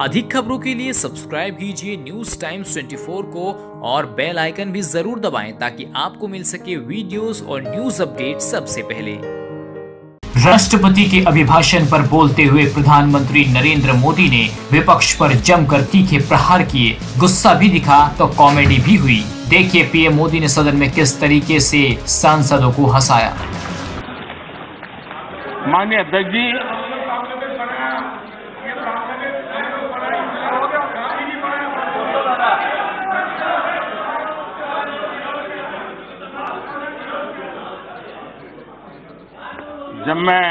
अधिक खबरों के लिए सब्सक्राइब कीजिए न्यूज़ टाइम्स 24 को और बेल आइकन भी ज़रूर दबाएँ ताकि आपको मिल सके वीडियोस और न्यूज़ अपडेट सबसे पहले। राष्ट्रपति के अभिभाषण पर बोलते हुए प्रधानमंत्री नरेंद्र मोदी ने विपक्ष पर जमकर तीखे प्रहार किए। गुस्सा भी दिखा तो कॉमेडी भी हुई। देखिए पीएम मोदी ने सदन में किस तरीके से सांसदों को हंसाया। माननीय अध्यक्ष जी मैं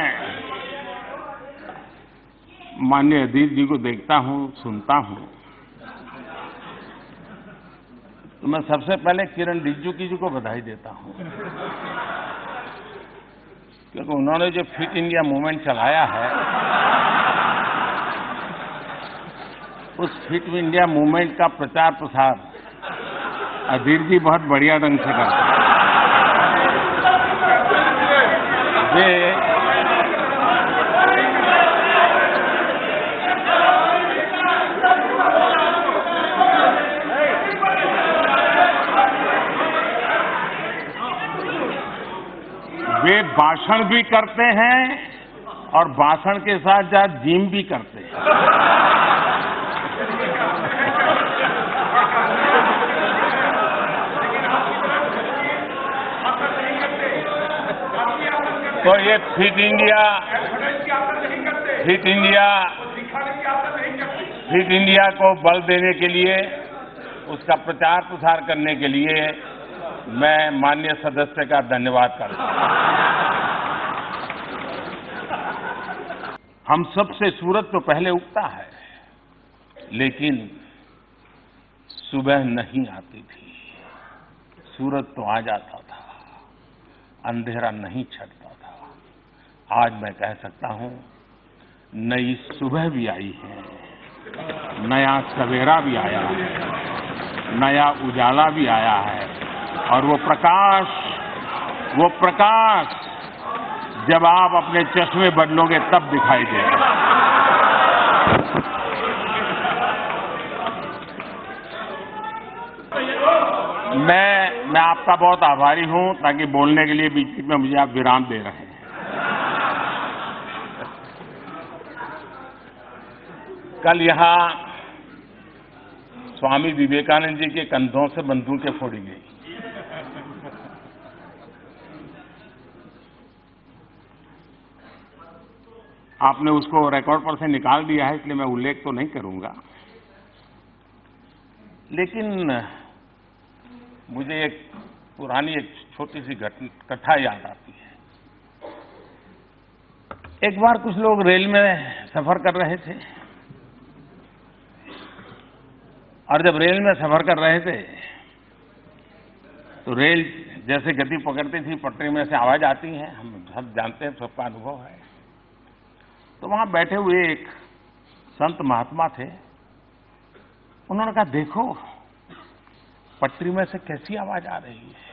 माननीय अधीर जी को देखता हूँ, सुनता हूँ। तो मैं सबसे पहले किरण रिज्जू की जी को बधाई देता हूँ। क्योंकि उन्होंने जो फिट इंडिया मूवमेंट चलाया है, उस फिट इंडिया मूवमेंट का प्रचार प्रसार अधीर जी बहुत बढ़िया ढंग से करते हैं। वे भाषण भी करते हैं और भाषण के साथ साथ जिम भी करते हैं। तो ये fit India fit India fit India को बल देने के लिए, उसका प्रचार प्रसार करने के लिए मैं माननीय सदस्य का धन्यवाद करता हूँ। हम सबसे सूरज तो पहले उगता है, लेकिन सुबह नहीं आती थी। सूरज तो आ जाता था, अंधेरा नहीं छटता था। आज मैं कह सकता हूँ, नई सुबह भी आई है, नया सवेरा भी आया है, नया उजाला भी आया है। और वो प्रकाश वो प्रकाश जब आप अपने चश्मे बदलोगे तब दिखाई देगा मैं मैं आपका बहुत आभारी हूँ ताकि बोलने के लिए बीच में मुझे आप विराम दे रहे हैं। कल यहाँ स्वामी विवेकानंद जी के कंधों से बंदूकें फोड़ी गई। आपने उसको रिकॉर्ड पर से निकाल दिया है, इसलिए मैं उल्लेख तो नहीं करूँगा। लेकिन, मुझे एक पुरानी, एक छोटी सी कथा याद आती है। एक बार कुछ लोग रेल में सफ़र कर रहे थे। और जब रेल में सफ़र कर रहे थे तो रेल जैसे गति पकड़ती थी, पटरी में से आवाज़ आती है। हम सब जानते हैं, सबका अनुभव है। तो वहाँ बैठे हुए एक संत महात्मा थे। उन्होंने कहा, देखो, पटरी में से कैसी आवाज़ आ रही है।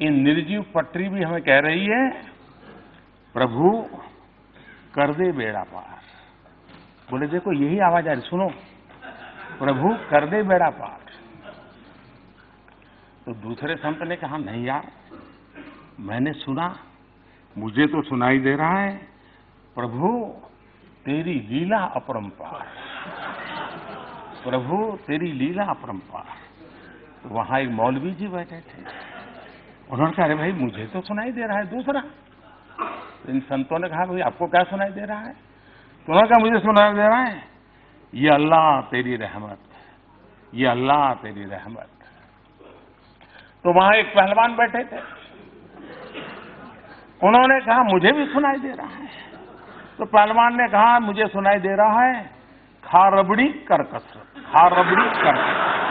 इन निर्जीव पटरी भी हमें कह रही है, प्रभु, कर दे बेड़ा पार। बोले, देखो, यही आवाज़ आ रही, सुनो, प्रभु, कर दे बेड़ा पार। तो दूसरे संत ने कहा, नहीं यार, मैंने सुना, मुझे तो सुनाई दे रहा है प्रभु, तेरी लीला अपरंपार। प्रभु, तेरी लीला अपरंपार। तो वहाँ एक मौलवी जी बैठे थे। उन्होंने कहा, अरे भाई, मुझे तो सुनाई दे रहा है दूसरा। इन संतों ने कहा, भाई, आपको क्या सुनाई दे रहा है? तो उन्होंने कहा, मुझे सुनाई दे रहा है, ये अल्लाह तेरी रहमत ये अल्लाह तेरी रहमत तो वहाँ एक पहलवान बैठे थे। उन्होंने कहा, मुझे भी सुनाई दे रहा है। तो पहलवान ने कहा, मुझे सुनाई दे रहा है, खा रबड़ी कर कसरत, खा रबड़ी कर कसरत.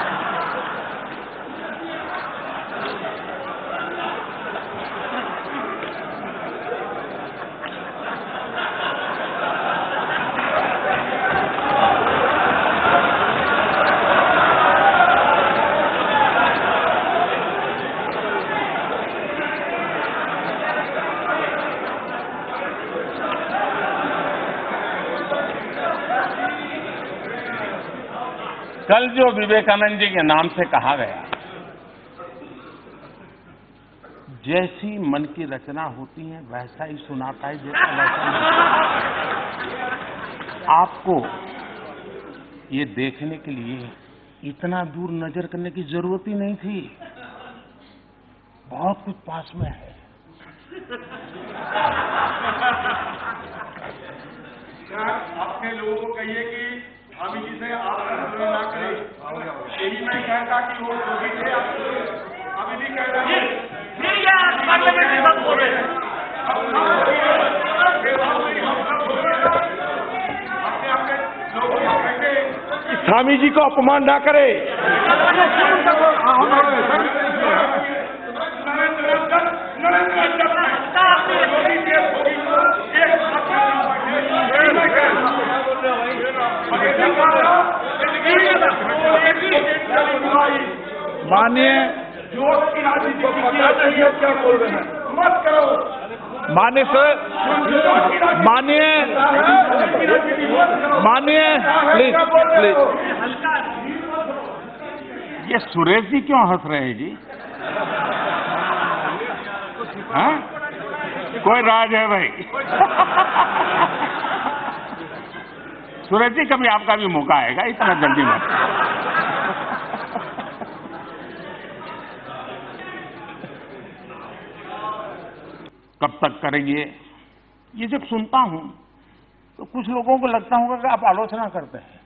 कल जो विवेकानंद जी के नाम से कहा गया, जैसी मन की रचना होती है, वैसा ही सुनाता है, जैसा वैसा आपको ये देखने के लिए इतना दूर नज़र करने की ज़रूरत ही नहीं थी। बहुत कुछ पास में है। अपने लोगों को कहिए कि स्वामी जी से आप ना करें यही मैं कहता कि वो जो भी थे अभी भी कह रहे हैं फिर पार्लियामेंट साथ बोल रहे हैं स्वामी जी को अपमान ना करे माननीय जो राजनीति क्या मान्य सर, माननीय माननीय प्लीज़ प्लीज़ ये सुरेश जी क्यों हंस रहे हैं जी? हाँ? कोई राज है भाई? सुरेश जी, कभी आपका भी मौका आएगा, इतना जल्दी मत। कब तक करेंगे? ये जब सुनता हूँ तो कुछ लोगों को लगता होगा कि आप आलोचना करते हैं।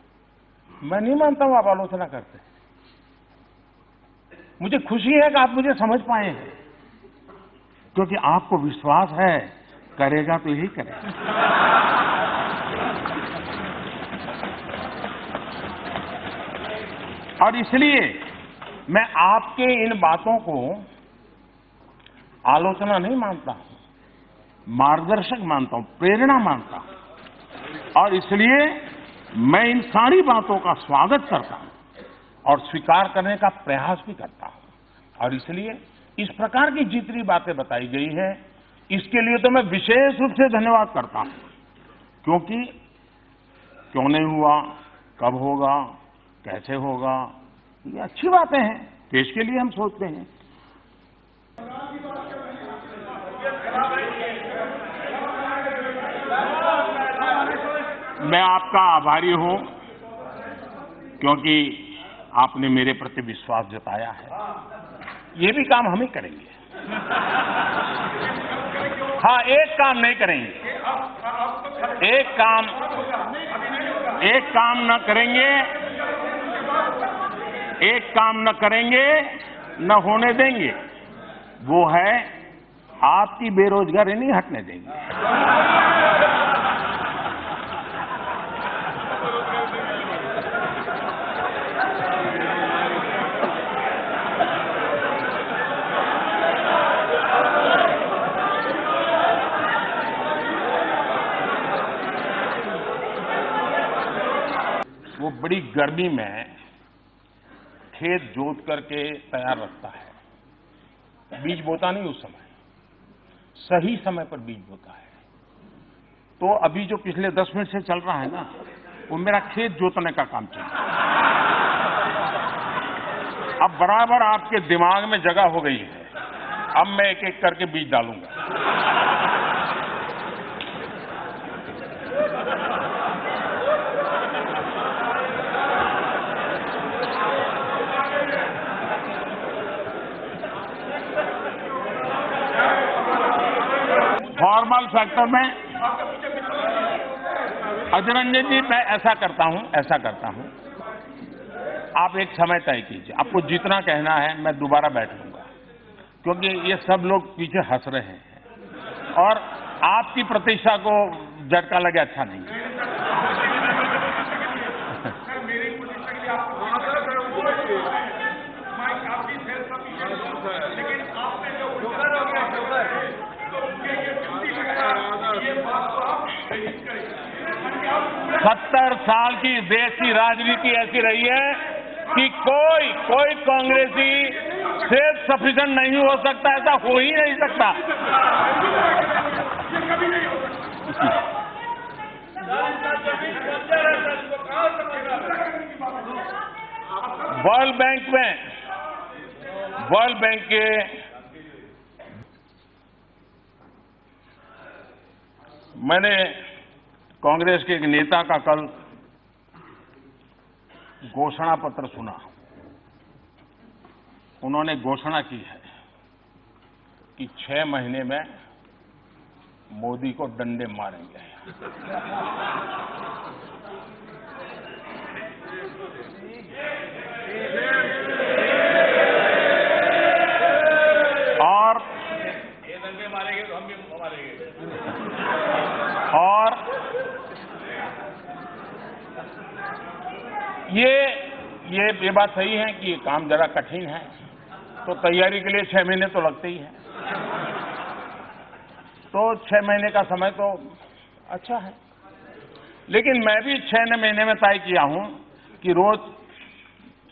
मैं नहीं मानता हूँ आप आलोचना करते हैं। मुझे खुशी है कि आप मुझे समझ पाए हैं। क्योंकि आपको विश्वास है, करेगा तो यही करेगा। और इसलिए मैं आपके इन बातों को आलोचना नहीं मानता, मार्गदर्शक मानता हूँ, प्रेरणा मानता हूँ। और इसलिए मैं इन सारी बातों का स्वागत करता हूँ और स्वीकार करने का प्रयास भी करता हूँ। और इसलिए इस प्रकार की जितनी बातें बताई गई हैं, इसके लिए तो मैं विशेष रूप से धन्यवाद करता हूँ। क्योंकि क्यों नहीं हुआ, कब होगा कैसे होगा? ये अच्छी बातें हैं। देश के लिए हम सोचते हैं। मैं आपका आभारी हूँ, क्योंकि आपने मेरे प्रति विश्वास जताया है। ये भी काम हम ही करेंगे। हाँ एक काम नहीं करेंगे। एक काम एक काम न करेंगे। एक काम न करेंगे, न होने देंगे। वो है, आपकी बेरोजगारी नहीं हटने देंगे। वो बड़ी गर्मी में खेत जोत करके तैयार रखता है। बीज बोता नहीं उस समय। सही समय पर बीज बोता है। तो अभी जो पिछले दस मिनट से चल रहा है ना, वो मेरा खेत जोतने का काम चल रहा है। अब बराबर आपके दिमाग में जगह हो गई है। अब मैं एक एक करके बीज डालूँगा। फॉर्मल सेक्टर में अजरंजन जी, मैं ऐसा करता हूँ, ऐसा करता हूँ। आप एक समय तय कीजिए। आपको जितना कहना है, मैं दोबारा बैठ लूँगा। क्योंकि ये सब लोग पीछे हंस रहे हैं। और आपकी प्रतिष्ठा को झटका लगे अच्छा नहीं मेरी पोजीशन के लिए आपको मैं काफ़ी देर तक लेकिन आपने जो उठा तो मुझे ये गलती लगा ये बात तो आप नहीं करेंगे सत्तर साल की देश की राजनीति ऐसी रही है कि कोई कोई कांग्रेसी सेल्फ सफिशिएंट नहीं हो सकता, ऐसा हो ही नहीं सकता। वर्ल्ड बैंक में, वर्ल्ड बैंक के मैंने कांग्रेस के एक नेता का कल घोषणा पत्र सुना। उन्होंने घोषणा की है कि छह महीने में मोदी को डंडे मारेंगे। और डंडे मारेंगे। और ये ये ये बात सही है कि ये काम जरा कठिन है। तो तैयारी के लिए छह महीने तो लगते ही हैं। तो छह महीने का समय तो अच्छा है। लेकिन मैं भी छह महीने में तय किया हूँ कि रोज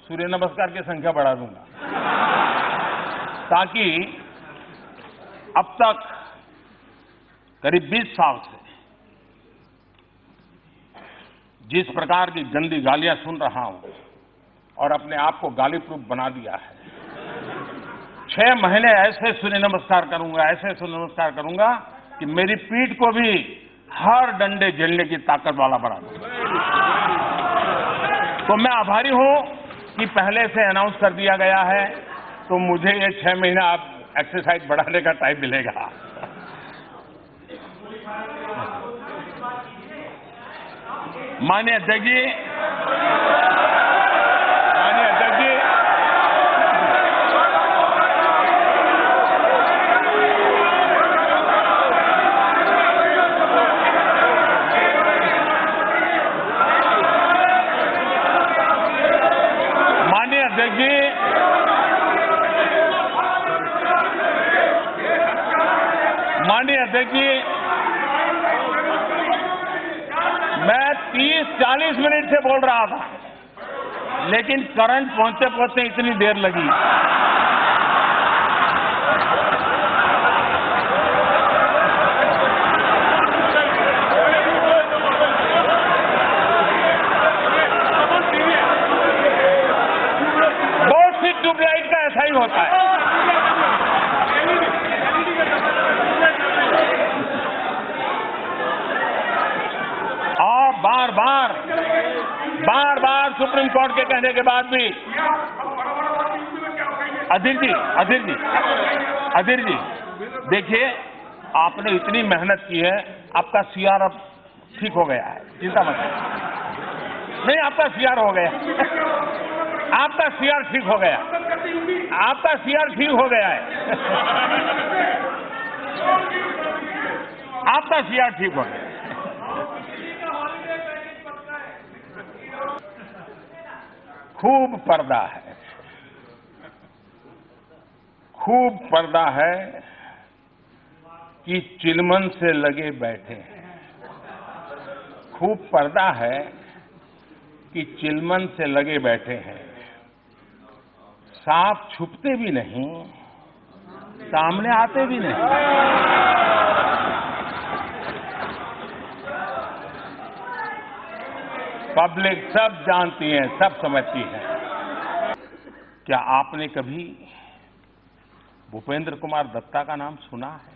सूर्य नमस्कार की संख्या बढ़ा दूँगा। ताकि अब तक करीब 20 साल से जिस प्रकार की गंदी गालियाँ सुन रहा हूँ, और अपने आप को गाली प्रूफ बना दिया है। छह महीने ऐसे सूर्य नमस्कार करूँगा, ऐसे सूर्य नमस्कार करूँगा कि मेरी पीठ को भी हर डंडे झेलने की ताकत वाला बना दूँगा तो मैं आभारी हूँ कि पहले से अनाउंस कर दिया गया है तो मुझे ये छह महीना आप एक्सरसाइज बढ़ाने का टाइम मिलेगा। माननीय अध्यक्ष जी। माननीय अध्यक्ष जी। माननीय अध्यक्ष जी। माननीय अध्यक्ष जी। मैं 30-40 मिनट से बोल रहा था। लेकिन करंट पहुँचते पहुँचते इतनी देर लगी। बहुत सी ट्यूबलाइट का ऐसा ही होता है। बार बार बार सुप्रीम कोर्ट के कहने के बाद भी। अधीर जी अधीर जी अधीर जी, देखिए, आपने इतनी मेहनत की है, आपका सीआर अब ठीक हो गया है, चिंता मत नहीं, आपका सीआर हो गया। आपका सीआर ठीक हो गया। आपका सीआर ठीक हो गया है। आपका सीआर ठीक हो गया। खूब पर्दा है। खूब पर्दा है कि चिलमन से लगे बैठे हैं। खूब पर्दा है कि चिलमन से लगे बैठे हैं। सांप छुपते भी नहीं, सामने आते भी नहीं। पब्लिक सब जानती है, सब समझती है। क्या आपने कभी भूपेंद्र कुमार दत्ता का नाम सुना है?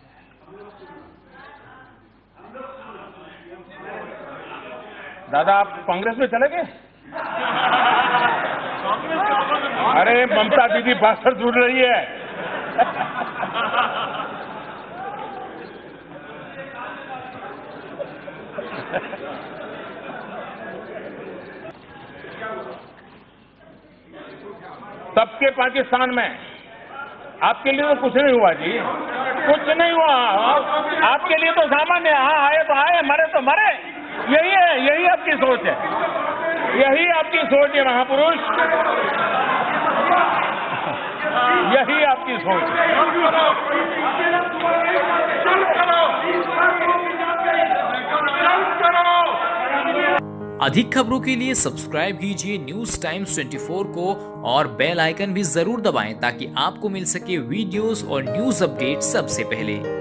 दादा, आप कांग्रेस में चले गए? अरे, ममता दीदी भाषण सुन रही है। सबके पाकिस्तान में। आपके लिए तो कुछ नहीं हुआ जी। कुछ नहीं हुआ। आपके लिए तो सामान्य हाँ। आए तो आए, मरे तो मरे। यही है, यही आपकी सोच है। यही आपकी सोच है, महापुरुष। यही आपकी सोच है। अधिक खबरों के लिए सब्सक्राइब कीजिए न्यूज़ टाइम्स 24 को और बेल आइकन भी ज़रूर दबाएँ ताकि आपको मिल सके वीडियोस और न्यूज़ अपडेट सबसे पहले।